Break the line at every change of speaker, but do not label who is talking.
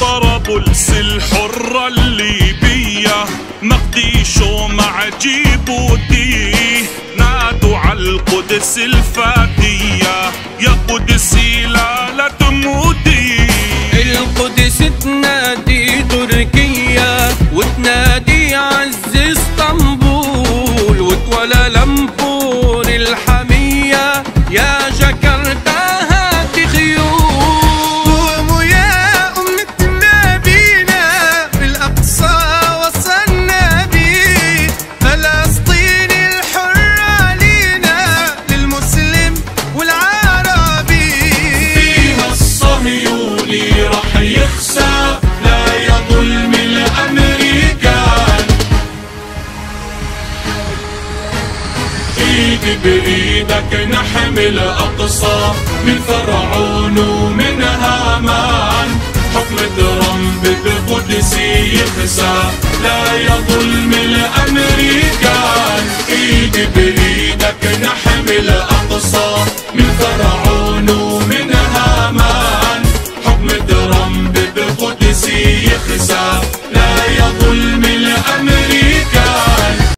طرابلس الحرة الليبية مقديشو مع جيبوتي. نادوا على القدس الفاتية. يا قدسي لا لا تموتي.
القدس تنادي تركيا.
ايدي بإيدك نحمل أقصى من فرعون ومن هامان.
حكمة رب القدس يخسى لا يظلم الأمريكان. ايدي بإيدك نحمل أقصى من فرعون ومن هامان. حكمة رب القدس يخسى.